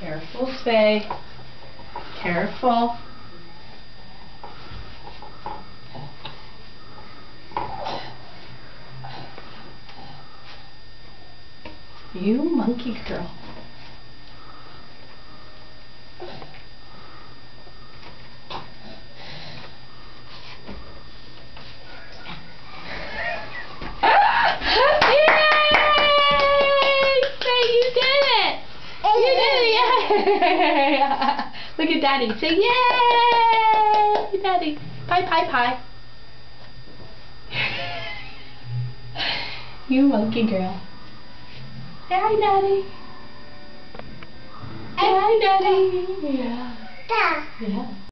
Careful, Svea. Careful. You monkey girl. Look at Daddy. Say yay! Daddy. Pie, pie, pie. you monkey girl. Say hi, Daddy. Say hi, Daddy. Yeah. Yeah.